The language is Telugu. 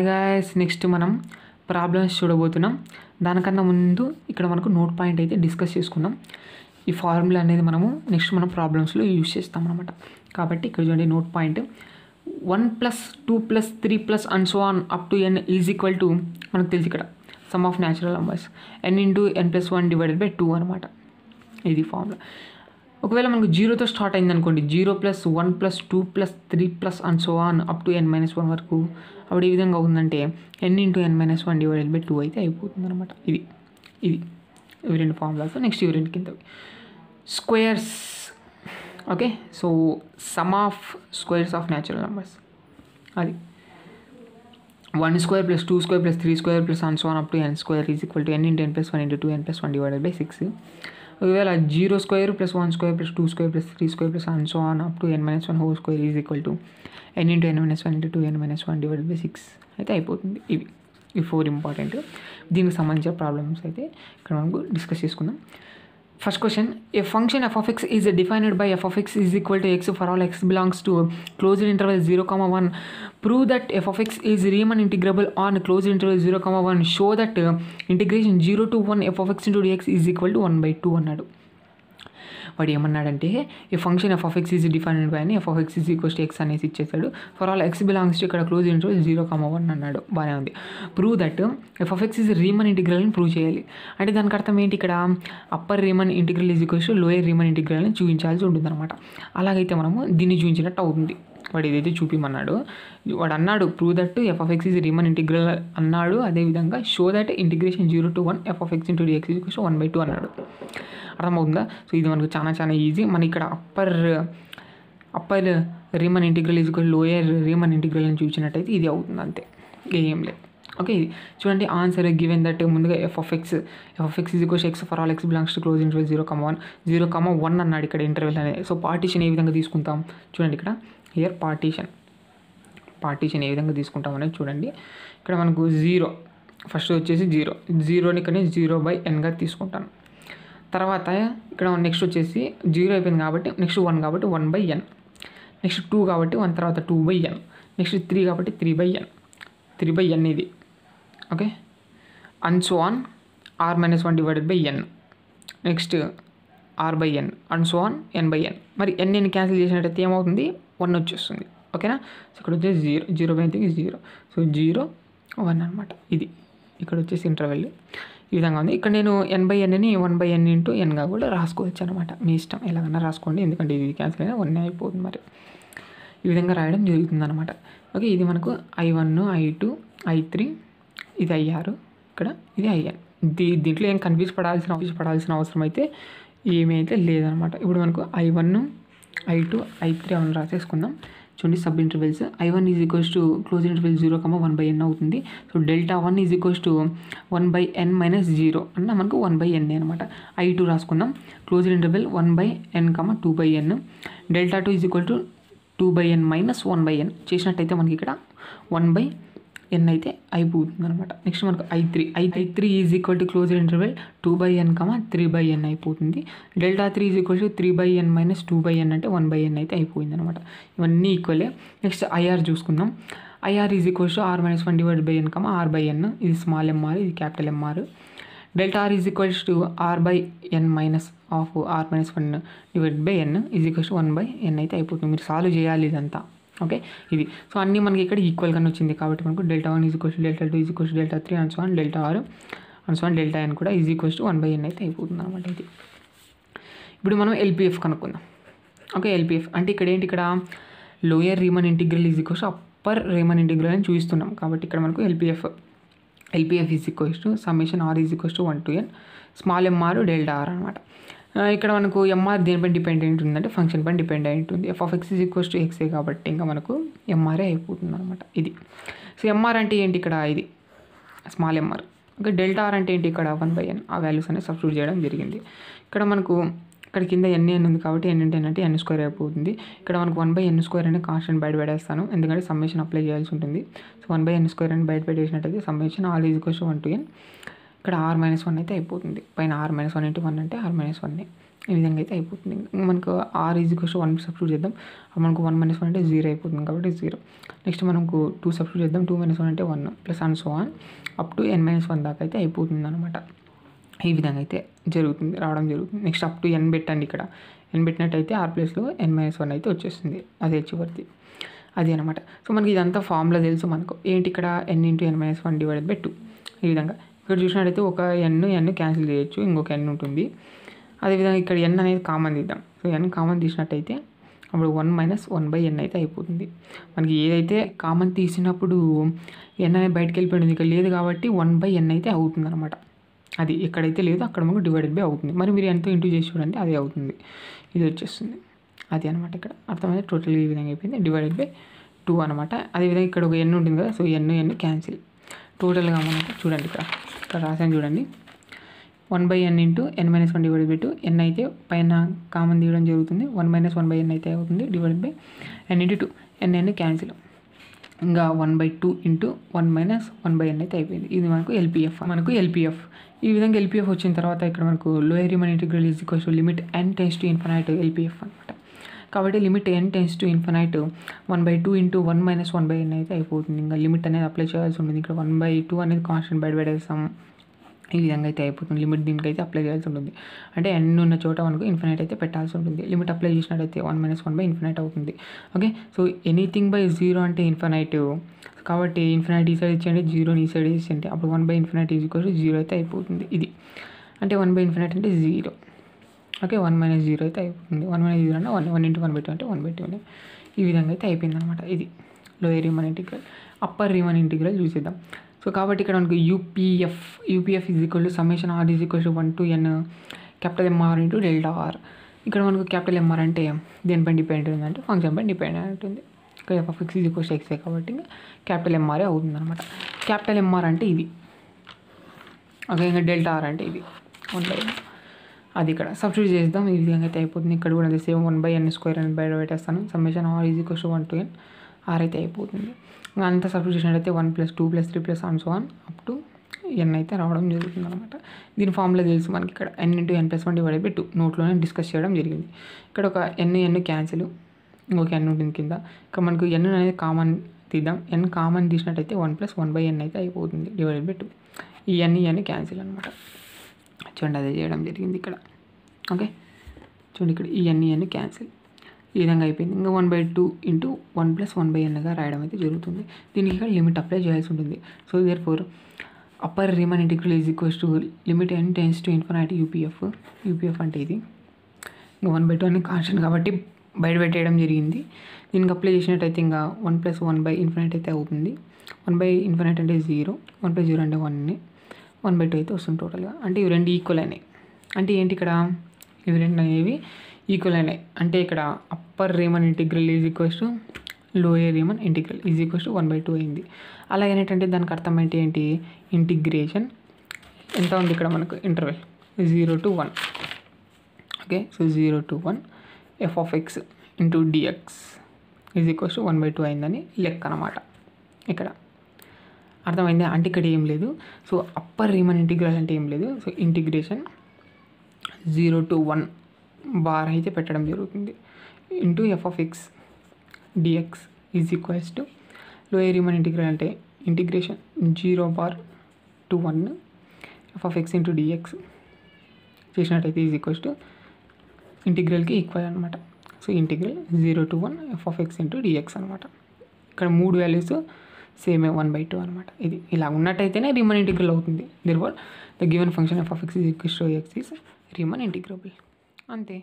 హాయ్ గాయస్ నెక్స్ట్ మనం ప్రాబ్లమ్స్ చూడబోతున్నాం. దానికన్నా ముందు ఇక్కడ మనకు నోట్ పాయింట్ అయితే డిస్కస్ చేసుకుందాం ఈ ఫార్ములా అనేది మనము నెక్స్ట్ మనం ప్రాబ్లమ్స్లో యూజ్ చేస్తాం అనమాట కాబట్టి ఇక్కడ చూడండి note point one plus two plus three plus and so on up to n is equal to మనకు తెలుసు ఇక్కడ sum of natural numbers n into n plus one divided by two అనమాట ఇది ఫార్ములా ఒకవేళ మనకు జీరోతో స్టార్ట్ అయింది అనుకోండి zero plus one plus two plus three plus and so on up to n minus one వరకు అప్పుడు ఏ విధంగా అవుతుందంటే n into n minus one divided by two అయితే అయిపోతుంది అనమాట ఇది ఇది. ఇవి రెండు ఫార్ములాస్ నెక్స్ట్ ఇవి రెండు కింద squares okay so sum of squares of natural numbers అది. One square plus two square plus three square plus one one up to n square is equal to n into n plus one into two n plus one divided by six ఒకవేళ zero square plus one square plus two square plus three square plus and so on up to n minus one whole square is equal to n into n minus one into two n minus one divide by six. అయితే అయిపోతుంది. ఇవి ఈ ఫోర్ ఇంపార్టెంట్. దీనికి సంబంధించిన ప్రాబ్లమ్స్ అయితే ఇక్కడ మనకు డిస్కస్ చేసుకుందాం. First question a function f of x is defined by f of x is equal to x for all x belongs to closed interval zero comma one prove that f of x is Riemann integrable on closed interval zero comma one show that integration zero to one f of x into dx is equal to one by two అన్నాడు వాడు ఏమన్నాడంటే ఈ function f of x is defined by అని f of x is equals to x అనేసి ఇచ్చేసాడు. For all x belongs to ఇక్కడ close interval zero comma one అన్నాడు. బాగానే ఉంది. Prove that f of x is Riemann ఇంటిగ్రల్ని prove చేయాలి. అంటే దానికి అర్థం ఏంటి? ఇక్కడ upper Riemann integral is equals to lower Riemann ఇంటిగ్రల్ని చూపించాల్సి ఉంటుంది అనమాట అలాగైతే మనము దీన్ని చూపించినట్టు అవుతుంది. వాడు ఏదైతే చూపిమన్నాడు వాడు అన్నాడు prove that f of x is Riemann integral అన్నాడు. అదేవిధంగా show that integration zero to one f of x into dx is one by two అన్నాడు. అర్థమవుతుందా? సో ఇది మనకు చాలా చాలా ఈజీ మన ఇక్కడ upper upper Riemann integral is lower Riemann integral అని చూసినట్టయితే ఇది అవుతుంది అంతే. ఏం లేదు. ఓకే ఇది చూడండి ఆన్సర్ గివెన్ దట్ ముందుగా f of x f of x is x for all x belongs to close interval zero comma one zero comma one అన్నాడు ఇక్కడ ఇంటర్వెల్ అనేది సో పార్టీషన్ ఏ విధంగా తీసుకుంటాం? చూడండి ఇక్కడ. హియర్ పార్టీషన్ పార్టీషన్ ఏ విధంగా తీసుకుంటాం అనేది చూడండి. ఇక్కడ మనకు జీరో ఫస్ట్ వచ్చేసి జీరో జీరోని ఇక్కడ జీరో బై ఎన్గా తీసుకుంటాను. తర్వాత ఇక్కడ నెక్స్ట్ వచ్చేసి జీరో అయిపోయింది కాబట్టి నెక్స్ట్ వన్ కాబట్టి one by n next two కాబట్టి వన్ తర్వాత two by n next three కాబట్టి three by n three by n ఇది. Okay and so on r minus one divided by n next r by n and so on n by n మరి ఎన్ ఎన్ క్యాన్సిల్ చేసినట్టయితే ఏమవుతుంది? వన్ వచ్చేస్తుంది. ఓకేనా సో ఇక్కడ వచ్చేసి zero. Zero by three zero. So zero one అనమాట ఇది. ఇక్కడ వచ్చేసి ఇంటర్వెల్ ఈ విధంగా ఉంది. ఇక్కడ నేను ఎన్ బై ఎన్ని వన్ బై ఎన్ ఇంటూ ఎన్గా కూడా రాసుకోవచ్చు అనమాట మీ ఇష్టం ఎలాగైనా రాసుకోండి. ఎందుకంటే ఇది క్యాన్సిల్ అయినా వన్ అయిపోతుంది మరి. ఈ విధంగా రాయడం జరుగుతుంది అనమాట ఓకే ఇది మనకు I one I two I three ఇది ఐఆర్ ఇక్కడ ఇది ఐఎన్ దీ దీంట్లో ఏం కన్ఫ్యూజ్ పడాల్సిన కన్ఫ్యూజ్ పడాల్సిన అవసరం అయితే ఏమైతే లేదనమాట. ఇప్పుడు మనకు I one I two I three అవన్నీ రాసేసుకుందాం. చూడండి sub intervals I one is equals to close interval zero comma one by n అవుతుంది. So delta one is equals to one by n minus zero అన్న మనకు వన్ బై ఎన్ అనమాట I two రాసుకుందాం. Close interval one by n comma two by n delta two is equal to two by n minus one by n చేసినట్టయితే మనకి ఇక్కడ వన్ బై ఎన్ అయితే అయిపోతుంది అనమాట నెక్స్ట్ మనకు I three I I three is equal to close interval two by n comma three by n అయిపోతుంది. Delta three is equal to three by n minus two by n అంటే వన్ బై ఎన్ అయితే అయిపోయింది అనమాట ఇవన్నీ ఈక్వలే నెక్స్ట్ ఐఆర్ చూసుకుందాం. IR is equals to r minus one divide by n comma r by n ఇది స్మాల్ ఎంఆర్ ఇది capital MR delta r is equals to r by n minus of r minus one divide by n is equals one by n అయితే అయిపోతుంది. మీరు సాల్వ్ చేయాలి ఇదంతా. ఓకే? ఇది. సో అన్నీ మనకి ఇక్కడ ఈక్వల్గానే వచ్చింది కాబట్టి మనకు delta one is equals delta two is equals delta three and so one delta r and so one delta n కూడా is equals to one by n అయితే అయిపోతుంది అనమాట ఇది. ఇప్పుడు మనం ఎల్పిఎఫ్ కనుక్కుందాం. ఓకే ఎల్పిఎఫ్ అంటే ఇక్కడ ఏంటి? ఇక్కడ lower Riemann integral is equals upper Riemann integral అని చూపిస్తున్నాం కాబట్టి ఇక్కడ మనకు LPF LPF is equals to summation r is equals to one to n small MR delta r అనమాట ఇక్కడ మనకు ఎంఆర్ దేనిపై డిపెండ్ అయి ఉంటుందంటే ఫంక్షన్ పైన డిపెండ్ అయి ఉంటుంది. F of x is equals to x కాబట్టి ఇంకా మనకు ఎంఆర్ఏ అయిపోతుంది అనమాట ఇది. సో ఎంఆర్ అంటే ఏంటి ఇక్కడ? ఇది. Small MR okay delta r అంటే ఏంటి ఇక్కడ? వన్ బై ఎన్ ఆ వాల్యూస్ అనేది సబ్స్టిట్యూట్ చేయడం జరిగింది. ఇక్కడ మనకు ఇక్కడ కింద ఎన్ ఎన్ ఉంది కాబట్టి ఎన్ అంటే ఎన్ అంటే ఎన్ స్క్వేర్ అయిపోతుంది. ఇక్కడ మనకు వన్ బై ఎన్ స్క్వేర్ అనే కాన్స్టెంట్ బయట పెట్టేస్తాను ఎందుకంటే సమ్మేషన్ అప్లై చేయాల్సి ఉంటుంది. So one by n square అని బయట పెట్టేసినట్టయితే summation all is question one to n ఇక్కడ ఆర్ మైనస్ వన్ అయితే అయిపోతుంది. పైన r minus one into one అంటే ఆర్ మైనస్ వన్ ఈ విధంగా అయితే అయిపోతుంది. మనకు r is equals one substitute చేద్దాం. అప్పుడు మనకు వన్ మైనస్ వన్ అంటే జీరో అయిపోతుంది కాబట్టి జీరో. నెక్స్ట్ మనకు టూ సబ్స్టిట్యూట్ చేద్దాం. టూ మైనస్ వన్ అంటే one plus and so one up to n minus one దాకా అయితే అయిపోతుంది అనమాట ఈ విధంగా అయితే జరుగుతుంది రావడం జరుగుతుంది. నెక్స్ట్ అప్ టు ఎన్ పెట్టండి ఇక్కడ. ఎన్ పెట్టినట్టయితే ఆర్ ప్లేస్లో ఎన్ మైనస్ వన్ అయితే వచ్చేస్తుంది. అదే చివరిది. అది అనమాట సో మనకి ఇదంతా ఫార్ములా తెలుసు మనకు. ఏంటి ఇక్కడ n into n minus one divided by two? ఈ విధంగా. ఇక్కడ చూసినట్టయితే ఒక ఎన్ ఎన్ క్యాన్సిల్ చేయొచ్చు ఇంకొక ఎన్ ఉంటుంది. అదేవిధంగా ఇక్కడ ఎన్ అనేది కామన్ తీద్దాం. సో ఎన్ కామన్ తీసినట్టయితే అప్పుడు one minus one by n అయితే అయిపోతుంది. మనకి ఏదైతే కామన్ తీసినప్పుడు ఎన్ అనేది బయటకు వెళ్ళిపోయింది ఇక్కడ లేదు కాబట్టి వన్ బై ఎన్ అయితే అవుతుంది అనమాట అది ఎక్కడైతే లేదో అక్కడ మనకు డివైడెడ్ బై అవుతుంది. మరి మీరు ఎంతో ఇంటూ చేసి చూడండి అది అవుతుంది. ఇది వచ్చేస్తుంది. అది అనమాట ఇక్కడ. అర్థమైతే టోటల్ ఈ విధంగా అయిపోయింది. డివైడెడ్ బై టూ అనమాట అదేవిధంగా ఇక్కడ ఒక ఎన్ ఉంటుంది కదా సో ఎన్ ఎన్ క్యాన్సిల్ టోటల్గా మనకు చూడండి ఇక్కడ. ఇక్కడ రాసాను చూడండి. One by n into n minus one divided by two. N అయితే పైన కామన్ తీయడం జరుగుతుంది. One minus one by n అయితే అవుతుంది. Divided by n into two. N n cancel. ఇంకా one by two into one minus one by n అయితే అయిపోయింది. ఇది మనకు ఎల్పిఎఫ్. మనకు ఎల్పిఎఫ్. ఈ విధంగా ఎల్పిఎఫ్ వచ్చిన తర్వాత ఇక్కడ మనకు lower human integral is equals limit and tends to infinite LPF అనమాట కాబట్టి limit n tends to infinite one by two into one minus one by n అయితే అయిపోతుంది. ఇంకా లిమిట్ అనేది అప్లై చేయాల్సి ఉంటుంది. ఇక్కడ వన్ బై టూ అనేది కాన్స్టెంట్ బయట పెట్టేస్తాం ఈ విధంగా అయితే అయిపోతుంది. లిమిట్ దీనికి అయితే అప్లై చేయాల్సి ఉంటుంది. అంటే ఎన్ ఉన్న చోట మనకు ఇన్ఫినైట్ అయితే పెట్టాల్సి ఉంటుంది. లిమిట్ అప్లై చేసినట్టయితే one minus one by infinite అవుతుంది. Okay so anything by zero అంటే ఇన్ఫినైట్ కాబట్టి ఇన్ఫినైట్ ఈ సైడ్ ఇచ్చేయండి జీరోని ఈ సైడ్ ఇచ్చేయండి. అప్పుడు one by infinite is equal zero అయితే అయిపోతుంది. ఇది. అంటే వన్ బై ఇన్ఫినైట్ అంటే zero okay one minus zero అయితే అయిపోతుంది వన్ మైనస్ జీరో అంటే one one into one by అంటే వన్ బై టూ ఈ విధంగా అయితే అయిపోయింది అనమాట ఇది. Lower Riemann integral upper Riemann integral చూసేద్దాం. సో కాబట్టి ఇక్కడ మనకు UPF UPF is equal to summation R is equal to one to N capital MR into delta r ఇక్కడ మనకు క్యాపిటల్ ఎంఆర్ అంటే దేనిపై డిపెండ్ ఉందంటే ఫంక్షన్ పై డిపెండ్ ఉంటుంది ఇక్కడ ఎఫ్ ఎక్స్ ఈజ్ ఈక్వల్ ఎక్సే కాబట్టి క్యాపిటల్ ఎంఆర్ఏ అవుతుంది అనమాట క్యాపిటల్ ఎంఆర్ అంటే ఇది. ఓకే ఇంకా డెల్టా ఆర్ అంటే ఇది. ఉండదు అది ఇక్కడ. సబ్స్టిట్యూట్ చేద్దాం ఈ విధంగా అయితే అయిపోతుంది. ఇక్కడ కూడా అదే same one by n square అని బయట పెట్టేస్తాను. Summation r is equal one to n r అయితే అయిపోతుంది. అంత అంతా సబ్స్టిట్యూట్ చేసినట్టయితే one plus two plus three plus one so one up to n అయితే రావడం జరుగుతుంది అనమాట దీని ఫామ్లో తెలుసు మనకి ఇక్కడ. N into n plus one divide by two నోట్లోనే discuss చేయడం జరిగింది. ఇక్కడ ఒక ఎన్ ఎన్ క్యాన్సిల్ ఇంకొక ఎన్ ఉంటుంది కింద. ఇక మనకు ఎన్ అనేది కామన్ తీద్దాం. N common తీసినట్టయితే one plus one by n అయితే అయిపోతుంది. డివైడ్ బై టూ ఈ ఎన్ ఈ ఎన్ క్యాన్సిల్ అనమాట చూడండి అదే చేయడం జరిగింది ఇక్కడ. ఓకే? చూడండి ఇక్కడ ఇవన్నీ అన్నీ క్యాన్సిల్ ఈ విధంగా అయిపోయింది. ఇంకా one by two into one plus one by ఎన్గా రాయడం అయితే జరుగుతుంది. దీనికి ఇక్కడ లిమిట్ అప్లై చేయాల్సి ఉంటుంది. So therefore upper Riemann integral is equals to limit n tends to infinite UPF UPF అంటే ఇది. ఇంకా వన్ బై టూ అనేది కాన్స్టెంట్ కాబట్టి బయట పెట్టేయడం జరిగింది. దీనికి అప్లై చేసినట్టయితే ఇంకా one plus one by infinite అయితే అవుతుంది. వన్ బై ఇన్ఫినైట్ అంటే జీరో వన్ ప్లస్ జీరో అంటే వన్ వన్ బై టూ అయితే వస్తుంది టోటల్గా అంటే ఇవి రెండు ఈక్వల్ అయినాయి. అంటే ఏంటి ఇక్కడ? ఇవి రెండు అనేవి ఈక్వల్ అయినాయి. అంటే ఇక్కడ upper Riemann integral is equals to lower Riemann integral is equals to one by two అయింది. అలాగే ఏంటంటే దానికి అర్థం ఏంటి ఏంటి? ఇంటిగ్రేషన్ ఎంత ఉంది ఇక్కడ మనకు? Interval zero to one okay so zero to one f of x into dx is equals to one by two అయిందని లెక్క అనమాట ఇక్కడ. అర్థమైంది? అంటే ఇక్కడ ఏం లేదు. సో అప్పర్ రీమన్ ఇంటిగ్రల్ అంటే ఏం లేదు. So integration zero to one bar అయితే పెట్టడం జరుగుతుంది. Into F of X D X is equals to lower Riemann integral అంటే integration zero bar to one F of X into D X చేసినట్టయితే ఈజ్ ఈక్వల్స్ టు ఇంటిగ్రల్కి ఈక్వల్ అనమాట so integral zero to one F of X into D X అనమాట ఇక్కడ మూడు values same one by two అనమాట. ఇది ఇలా ఉన్నట్టయితేనే రిమన్ ఇంటిగ్రల్ అవుతుంది. దీని the given function F of X is equals to X is Riemann integrable అంతే.